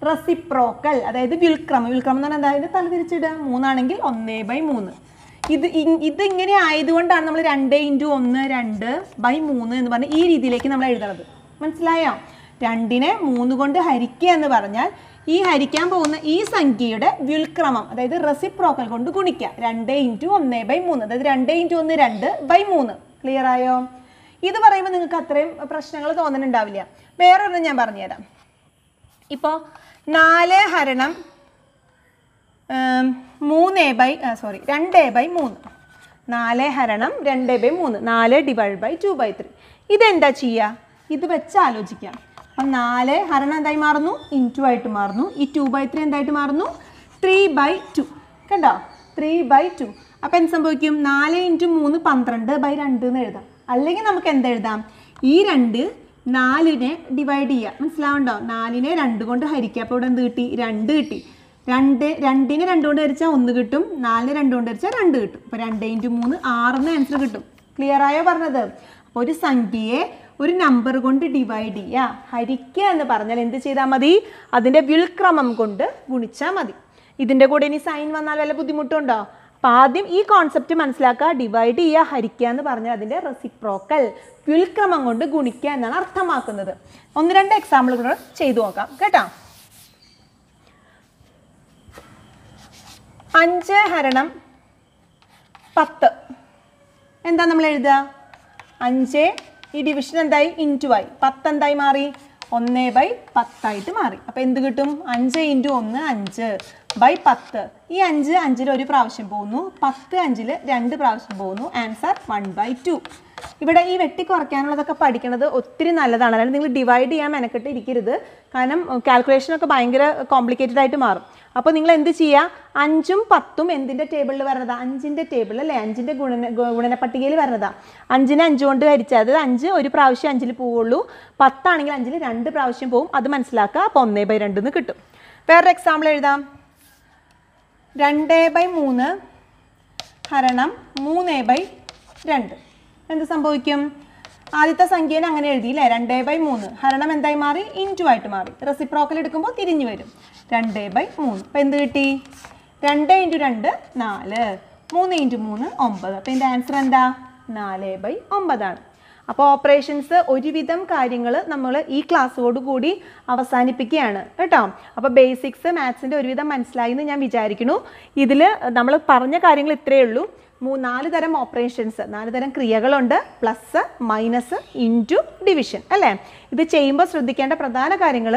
റെസിപ്രോക്കൽ അതായത് വിൽക്രമം വിൽക്രമം എന്ന് പറഞ്ഞാൽ അതായത് തല തിരിച്ചിടുക. മൂന്നാണെങ്കിൽ ഒന്നേ ബൈ മൂന്ന്. ഇത് ഇതിങ്ങനെ ആയതുകൊണ്ടാണ് നമ്മൾ രണ്ട് ഇന്റു ഒന്ന് രണ്ട് ബൈ മൂന്ന് എന്ന് പറഞ്ഞ് ഈ രീതിയിലേക്ക് നമ്മൾ എഴുതണത്. മനസ്സിലായോ? രണ്ടിനെ മൂന്ന് കൊണ്ട് ഹരിക്കുക എന്ന് പറഞ്ഞാൽ ഈ ഹരിക്കാൻ പോകുന്ന ഈ സംഖ്യയുടെ വ്യുൽക്രമം അതായത് റെസിപ്രോക്കൽ കൊണ്ട് ഗുണിക്കുക രണ്ട് ഇന്റു ഒന്ന് ബൈ മൂന്ന്. അതായത് രണ്ട് ഇന്റു ഒന്ന് രണ്ട് ബൈ മൂന്ന്. ക്ലിയർ ആയോ? ഇത് പറയുമ്പോൾ നിങ്ങൾക്ക് അത്രയും പ്രശ്നങ്ങൾ തോന്നുന്നുണ്ടാവില്ല വേറൊരെണ്ണം ഞാൻ പറഞ്ഞുതരാം. ഇപ്പോൾ നാല് ഹരണം മൂന്ന് ബൈ സോറി രണ്ട് ബൈ മൂന്ന്. നാല് ഹരണം രണ്ട് ബൈ മൂന്ന്. നാല് divide by two by three ഇതെന്താ ചെയ്യുക? ഇത് വെച്ച് ആലോചിക്കാം അപ്പം നാല് ഹരണം എന്തായി മാറുന്നു? ഇൻ ടു ആയിട്ട് മാറുന്നു. ഈ ടു ബൈ ത്രീ എന്തായിട്ട് മാറുന്നു? ത്രീ ബൈ ടു കണ്ടോ? ത്രീ ബൈ ടു അപ്പം എന്ത് സംഭവിക്കും? നാല് ഇന്റു മൂന്ന് പന്ത്രണ്ട് ബൈ രണ്ട് എന്ന് എഴുതാം. അല്ലെങ്കിൽ നമുക്ക് എന്തെഴുതാം ഈ രണ്ട് നാലിനെ ഡിവൈഡ് ചെയ്യുക മനസ്സിലാവുണ്ടോ നാലിനെ രണ്ട് കൊണ്ട് ഹരിക്കുക അപ്പോൾ ഇവിടെ എന്ത് കിട്ടി? രണ്ട് കിട്ടി. രണ്ട് രണ്ടിനെ രണ്ട് കൊണ്ട് ഹരിച്ചാൽ ഒന്ന് കിട്ടും. നാലിനെ രണ്ട് കൊണ്ട് ഹരിച്ചാൽ രണ്ട് കിട്ടും. അപ്പോൾ രണ്ട് ഇന്റു മൂന്ന് ആറെന്ന് ആൻസർ കിട്ടും. ക്ലിയർ ആയോ പറഞ്ഞത്? അപ്പോൾ ഒരു സംഖ്യയെ ഒരു നമ്പർ കൊണ്ട് ഡിവൈഡ് ചെയ്യുക ഹരിക്കുക എന്ന് പറഞ്ഞാൽ എന്ത് ചെയ്താൽ മതി? അതിന്റെ വ്യുൽക്രമം കൊണ്ട് ഗുണിച്ചാൽ മതി. ഇതിന്റെ കൂടെ ഇനി സൈൻ വന്നാൽ വല്ല ബുദ്ധിമുട്ടുണ്ടോ? അപ്പം ആദ്യം ഈ കോൺസെപ്റ്റ് മനസ്സിലാക്കുക ഡിവൈഡ് ചെയ്യുക ഹരിക്കുക എന്ന് പറഞ്ഞാൽ അതിന്റെ റെസിപ്രോക്കൽ വ്യുൽക്രമം കൊണ്ട് ഗുണിക്കുക എന്നാണ് അർത്ഥമാക്കുന്നത്. ഒന്ന് രണ്ട് എക്സാമ്പിൾ കൂടെ ചെയ്തു നോക്കാം. കേട്ടോ? അഞ്ച് ഹരണം പത്ത്. എന്താ നമ്മൾ എഴുതുക? അഞ്ച് ഈ ഡിവിഷൻ എന്തായി? ഇന്റു ആയി. പത്ത് എന്തായി മാറി? ഒന്ന് ബൈ പത്തായിട്ട് മാറി. അപ്പോൾ എന്ത് കിട്ടും? അഞ്ച് ഇന്റു ഒന്ന് അഞ്ച് ബൈ പത്ത്. ഈ അഞ്ച് അഞ്ചിൽ ഒരു പ്രാവശ്യം പോകുന്നു. പത്ത് അഞ്ചിൽ രണ്ട് പ്രാവശ്യം പോകുന്നു. ആൻസർ വൺ ബൈ ടു ഇവിടെ ഈ വെട്ടി കുറയ്ക്കാനുള്ളതൊക്കെ പഠിക്കുന്നത് ഒത്തിരി നല്ലതാണ്. അല്ലാണ്ട് നിങ്ങൾ ഡിവൈഡ് ചെയ്യാൻ മെനക്കെട്ട് ഇരിക്കരുത്. കാരണം കാൽക്കുലേഷനൊക്കെ ഭയങ്കര കോംപ്ലിക്കേറ്റഡ് ആയിട്ട് മാറും. അപ്പോൾ നിങ്ങൾ എന്ത് ചെയ്യുക അഞ്ചും പത്തും എന്തിന്റെ ടേബിളിൽ വരണതാ? അഞ്ചിന്റെ ടേബിൾ അല്ലേ? അഞ്ചിന്റെ ഗുണന ഗുണന പട്ടികയിൽ വരണതാ. അഞ്ചിനെ അഞ്ച് കൊണ്ട് ഹരിച്ചാൽ അതായത് അഞ്ച് ഒരു പ്രാവശ്യം അഞ്ചിൽ പോവുള്ളൂ. പത്താണെങ്കിൽ അഞ്ചിൽ രണ്ട് പ്രാവശ്യം പോവും. അത് മനസ്സിലാക്കുക അപ്പോൾ ഒന്നേ ബൈ രണ്ടെന്ന് കിട്ടും. വേറൊരു എക്സാമ്പിൾ എഴുതാം. രണ്ട് ബൈ മൂന്ന് ഹരണം മൂന്ന് ബൈ രണ്ട്. എന്ത് സംഭവിക്കും? ആദ്യത്തെ സംഖ്യേനെ അങ്ങനെ എഴുതിയില്ലേ? രണ്ട് ബൈ മൂന്ന്. ഹരണം എന്തായി മാറി? ഇന്റു ആയിട്ട് മാറി. റെസിപ്രോക്കൽ എടുക്കുമ്പോൾ തിരിഞ്ഞു വരും. രണ്ട് ബൈ മൂന്ന്. അപ്പം എന്ത് കിട്ടി? രണ്ട് ഇന്റു രണ്ട് നാല്. മൂന്ന് ഇന്റു മൂന്ന് ഒമ്പത്. അപ്പം ഇതിന്റെ ആൻസർ എന്താ? നാല് ബൈ ഒമ്പതാണ്. അപ്പോൾ ഓപ്പറേഷൻസ് ഒരുവിധം കാര്യങ്ങൾ നമ്മൾ ഈ കൂടി അവസാനിപ്പിക്കുകയാണ്. കേട്ടോ? അപ്പോൾ ബേസിക്സ് മാത്സിന്റെ ഒരുവിധം മനസ്സിലായി എന്ന് ഞാൻ വിചാരിക്കുന്നു. ഇതിൽ നമ്മൾ പറഞ്ഞ കാര്യങ്ങൾ ഇത്രയേ ഉള്ളൂ. നാല് തരം ഓപ്പറേഷൻസ് നാല് തരം ക്രിയകളുണ്ട്. പ്ലസ് മൈനസ് ഇന്റു ഡിവിഷൻ അല്ലേ? ഇത് ചെയ്യുമ്പോൾ ശ്രദ്ധിക്കേണ്ട പ്രധാന കാര്യങ്ങൾ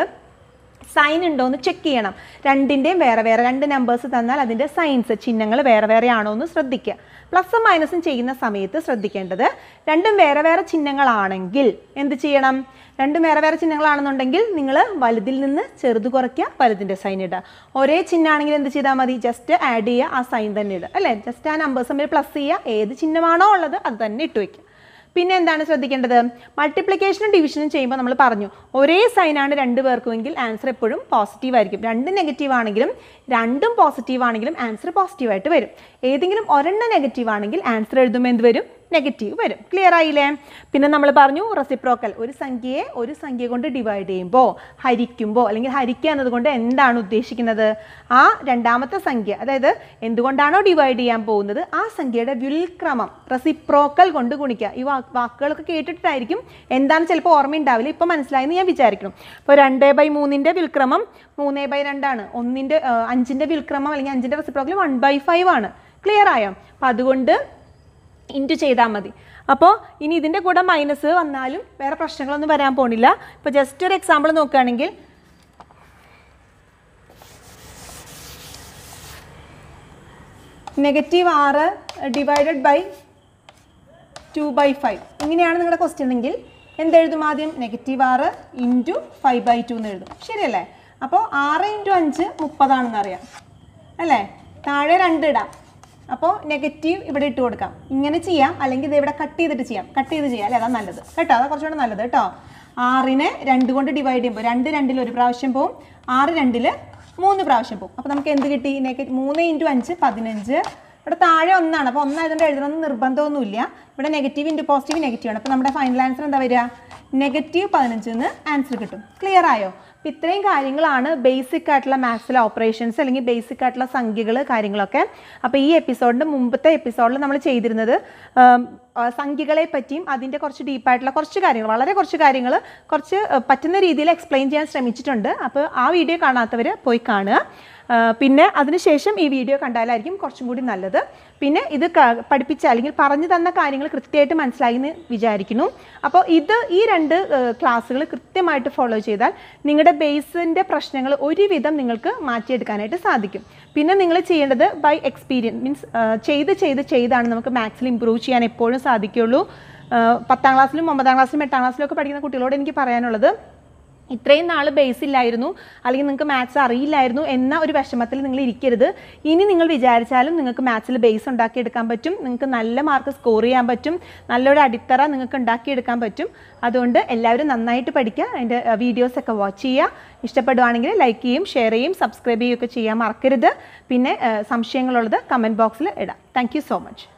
സൈൻ ഉണ്ടോ എന്ന് ചെക്ക് ചെയ്യണം. രണ്ടിന്റെയും വേറെ വേറെ രണ്ട് നമ്പേഴ്സ് തന്നാൽ അതിന്റെ സൈൻസ് ചിഹ്നങ്ങൾ വേറെ വേറെ ആണോ എന്ന് ശ്രദ്ധിക്കുക. പ്ലസും മൈനസും ചെയ്യുന്ന സമയത്ത് ശ്രദ്ധിക്കേണ്ടത് രണ്ടും വേറെ വേറെ ചിഹ്നങ്ങളാണെങ്കിൽ എന്ത് ചെയ്യണം? രണ്ടും വേറെ വേറെ ചിഹ്നങ്ങളാണെന്നുണ്ടെങ്കിൽ നിങ്ങൾ വലുതിൽ നിന്ന് ചെറുത് കുറയ്ക്കുക വലുതിന്റെ സൈൻ ഇടുക. ഒരേ ചിഹ്നമാണെങ്കിൽ എന്ത് ചെയ്താൽ മതി? ജസ്റ്റ് ആഡ് ചെയ്യുക ആ സൈൻ തന്നെ ഇടുക. അല്ലേ? ജസ്റ്റ് ആ നമ്പേഴ്സ് തമ്മിൽ പ്ലസ് ചെയ്യുക. ഏത് ചിഹ്നമാണോ ഉള്ളത് അത് തന്നെ ഇട്ട് വയ്ക്കുക. പിന്നെ എന്താണ് ശ്രദ്ധിക്കേണ്ടത് മൾട്ടിപ്ലിക്കേഷനും ഡിവിഷനും ചെയ്യുമ്പോൾ നമ്മൾ പറഞ്ഞു ഒരേ സൈനാണ് രണ്ട് പേർക്കുമെങ്കിൽ ആൻസർ എപ്പോഴും പോസിറ്റീവ് ആയിരിക്കും. രണ്ട് നെഗറ്റീവ് ആണെങ്കിലും രണ്ടും പോസിറ്റീവ് ആണെങ്കിലും ആൻസർ പോസിറ്റീവ് ആയിട്ട് വരും. ഏതെങ്കിലും ഒരെണ്ണം നെഗറ്റീവ് ആണെങ്കിൽ ആൻസർ എഴുതുമ്പോൾ എന്ത് വരും? നെഗറ്റീവ് വരും. ക്ലിയർ ആയില്ലേ? പിന്നെ നമ്മൾ പറഞ്ഞു റെസിപ്രോക്കൽ ഒരു സംഖ്യയെ ഒരു സംഖ്യ കൊണ്ട് ഡിവൈഡ് ചെയ്യുമ്പോൾ ഹരിക്കുമ്പോൾ അല്ലെങ്കിൽ ഹരിക്കുക എന്നതുകൊണ്ട് എന്താണ് ഉദ്ദേശിക്കുന്നത്? ആ രണ്ടാമത്തെ സംഖ്യ അതായത് എന്തുകൊണ്ടാണോ ഡിവൈഡ് ചെയ്യാൻ പോകുന്നത്? ആ സംഖ്യയുടെ വ്യുൽക്രമം റെസിപ്രോക്കൽ കൊണ്ട് ഗുണിക്കുക. ഈ വാക്കുകളൊക്കെ കേട്ടിട്ടായിരിക്കും എന്താണ് ചിലപ്പോൾ ഓർമ്മയുണ്ടാവില്ല. ഇപ്പോൾ മനസ്സിലായെന്ന് ഞാൻ വിചാരിക്കണം ഇപ്പോൾ രണ്ട് ബൈ മൂന്നിന്റെ വിൽക്രമം മൂന്ന് ബൈ രണ്ടാണ് ഒന്നിന്റെ അഞ്ചിന്റെ വിൽക്രമം അല്ലെങ്കിൽ അഞ്ചിന്റെ റെസിപ്രോക്കൽ വൺ ബൈ ഫൈവ് ആണ്. ക്ലിയർ ആയോ? അപ്പം അതുകൊണ്ട് ഇന്റു ചെയ്താൽ മതി. അപ്പോൾ ഇനി ഇതിന്റെ കൂടെ മൈനസ് വന്നാലും വേറെ പ്രശ്നങ്ങളൊന്നും വരാൻ പോണില്ല. ഇപ്പോൾ ജസ്റ്റ് ഒരു എക്സാമ്പിൾ നോക്കുകയാണെങ്കിൽ നെഗറ്റീവ് ആറ് divided by two by five ഇങ്ങനെയാണ് നിങ്ങളുടെ ക്വസ്റ്റ്യൻ എങ്കിൽ എന്തെഴുതും ആദ്യം? നെഗറ്റീവ് ആറ് ഇന്റു ഫൈവ് ബൈ ടു എന്ന് എഴുതും. ശരിയല്ലേ? അപ്പോൾ ആറ് ഇന്റു അഞ്ച് മുപ്പതാണെന്ന് അറിയാം അല്ലേ? താഴെ രണ്ട് ഇടാം. അപ്പോൾ നെഗറ്റീവ് ഇവിടെ ഇട്ട് കൊടുക്കാം. ഇങ്ങനെ ചെയ്യാം അല്ലെങ്കിൽ ഇത് ഇവിടെ കട്ട് ചെയ്തിട്ട് ചെയ്യാം. കട്ട് ചെയ്ത് ചെയ്യാം അല്ലേ? അതാ നല്ലത്. കേട്ടോ? അതാ കുറച്ചുകൂടെ നല്ലത് കേട്ടോ? ആറിനെ രണ്ട് കൊണ്ട് ഡിവൈഡ് ചെയ്യുമ്പോൾ രണ്ട് രണ്ടിൽ ഒരു പ്രാവശ്യം പോവും. ആറ് രണ്ടിൽ മൂന്ന് പ്രാവശ്യം പോവും. അപ്പോൾ നമുക്ക് എന്ത് കിട്ടി? നെഗറ്റീവ് മൂന്ന് ഇന്റു അഞ്ച് പതിനഞ്ച്. ഇവിടെ താഴെ ഒന്നാണ്. അപ്പോൾ ഒന്നായതുകൊണ്ട് എഴുതണമെന്ന് നിർബന്ധമൊന്നുമില്ല. ഇവിടെ നെഗറ്റീവ് ഇന്റു പോസിറ്റീവ് നെഗറ്റീവ് ആണ്. അപ്പോൾ നമ്മുടെ ഫൈനൽ ആൻസർ എന്താ വരിക? നെഗറ്റീവ് പതിനഞ്ചിൽ നിന്ന് ആൻസർ കിട്ടും. ക്ലിയർ ആയോ? അപ്പോൾ ഇത്രയും കാര്യങ്ങളാണ് ബേസിക് ആയിട്ടുള്ള മാത്സിലെ ഓപ്പറേഷൻസ് അല്ലെങ്കിൽ ബേസിക് ആയിട്ടുള്ള സംഖ്യകൾ കാര്യങ്ങളൊക്കെ. അപ്പോൾ ഈ എപ്പിസോഡിന്റെ മുമ്പത്തെ എപ്പിസോഡിൽ നമ്മൾ ചെയ്തിരുന്നത് സംഖ്യകളെ പറ്റിയും അതിന്റെ കുറച്ച് ഡീപ്പായിട്ടുള്ള കുറച്ച് കാര്യങ്ങൾ വളരെ കുറച്ച് കാര്യങ്ങൾ കുറച്ച് പറ്റുന്ന രീതിയിൽ എക്സ്പ്ലെയിൻ ചെയ്യാൻ ശ്രമിച്ചിട്ടുണ്ട്. അപ്പോൾ ആ വീഡിയോ കാണാത്തവർ പോയി കാണുക. പിന്നെ അതിനുശേഷം ഈ വീഡിയോ കണ്ടാലായിരിക്കും കുറച്ചും കൂടി നല്ലത്. പിന്നെ ഇത് പഠിപ്പിച്ച അല്ലെങ്കിൽ പറഞ്ഞു തന്ന കാര്യങ്ങൾ കൃത്യമായിട്ട് മനസ്സിലായി എന്ന് വിചാരിക്കുന്നു. അപ്പോൾ ഇത് ഈ രണ്ട് ക്ലാസ്സുകൾ കൃത്യമായിട്ട് ഫോളോ ചെയ്താൽ നിങ്ങളുടെ ബേസിന്റെ പ്രശ്നങ്ങൾ ഒരുവിധം നിങ്ങൾക്ക് മാറ്റിയെടുക്കാനായിട്ട് സാധിക്കും. പിന്നെ നിങ്ങൾ ചെയ്യേണ്ടത് ബൈ എക്സ്പീരിയൻസ് മീൻസ് ചെയ്ത് ചെയ്ത് ചെയ്താണ് നമുക്ക് മാത്സിൽ ഇമ്പ്രൂവ് ചെയ്യാൻ എപ്പോഴും സാധിക്കുകയുള്ളൂ. പത്താം ക്ലാസ്സിലും ഒമ്പതാം ക്ലാസ്സിലും എട്ടാം ക്ലാസ്സിലും ഒക്കെ പഠിക്കുന്ന കുട്ടികളോട് എനിക്ക് പറയാനുള്ളത് ഇത്രയും നാൾ ബേസ് ഇല്ലായിരുന്നു അല്ലെങ്കിൽ നിങ്ങൾക്ക് മാത്സ് അറിയില്ലായിരുന്നു എന്ന ഒരു വിഷമത്തിൽ നിങ്ങൾ ഇരിക്കരുത്. ഇനി നിങ്ങൾ വിചാരിച്ചാലും നിങ്ങൾക്ക് മാത്സിൽ ബേസ് ഉണ്ടാക്കിയെടുക്കാൻ പറ്റും നിങ്ങൾക്ക് നല്ല മാർക്ക് സ്കോർ ചെയ്യാൻ പറ്റും നല്ലൊരു അടിത്തറ നിങ്ങൾക്ക് ഉണ്ടാക്കിയെടുക്കാൻ പറ്റും. അതുകൊണ്ട് എല്ലാവരും നന്നായിട്ട് പഠിക്കുക അതിന്റെ വീഡിയോസൊക്കെ വാച്ച് ചെയ്യുക. ഇഷ്ടപ്പെടുവാണെങ്കിൽ ലൈക്ക് ചെയ്യും ഷെയർ ചെയ്യും സബ്സ്ക്രൈബ് ചെയ്യുകയൊക്കെ ചെയ്യാൻ മറക്കരുത്. പിന്നെ സംശയങ്ങളുള്ളത് കമന്റ് ബോക്സിൽ ഇടാം. Thank so much